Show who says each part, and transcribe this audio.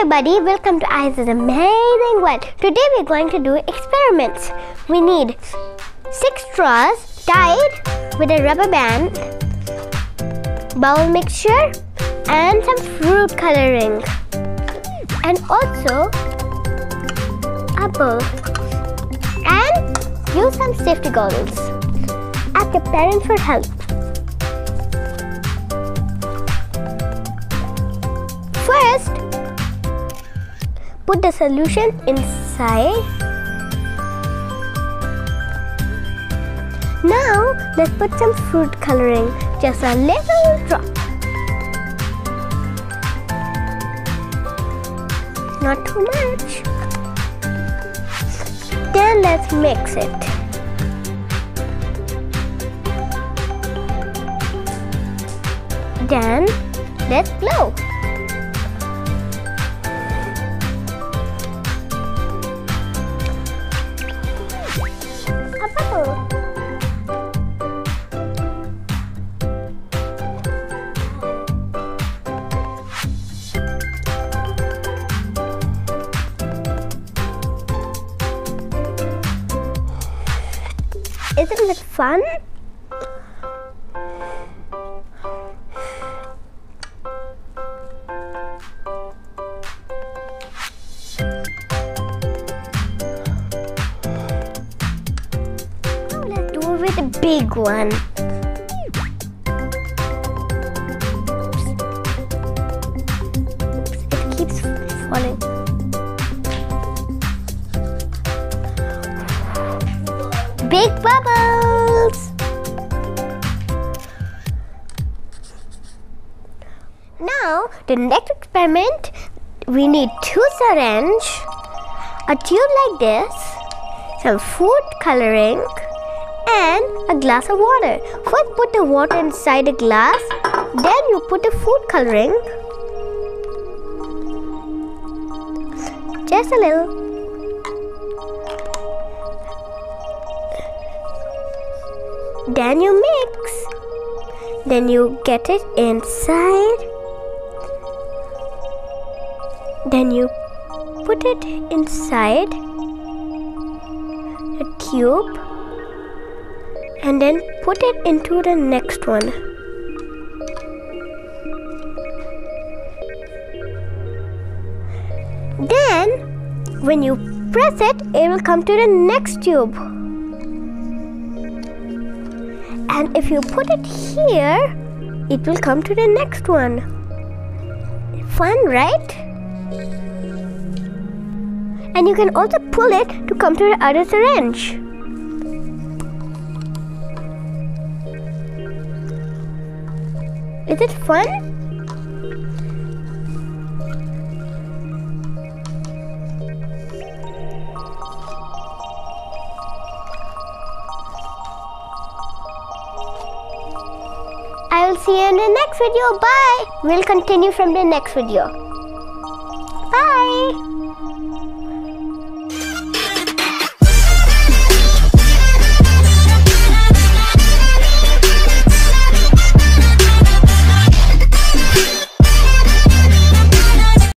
Speaker 1: everybody, welcome to Aiza's Amazing World. Today we're going to do experiments. We need six straws tied with a rubber band, bowl mixture, and some fruit coloring, and also a bowl. And use some safety goggles. Ask your parents for help. Put the solution inside. Now, let's put some fruit coloring, just a little drop. Not too much. Then let's mix it. Then, let's blow. Isn't it fun? Now let's do it with a big one. Big bubbles! Now, the next experiment, we need two syringe, a tube like this, some food coloring, and a glass of water. First, put the water inside the glass, then you put the food coloring. Just a little. Then you mix. Then you get it inside. Then you put it inside a tube and then put it into the next one. Then, when you press it, it will come to the next tube. And if you put it here, it will come to the next one. Fun, right? And you can also pull it to come to the other syringe. Is it fun? See you in the next video. Bye. We'll continue from the next video.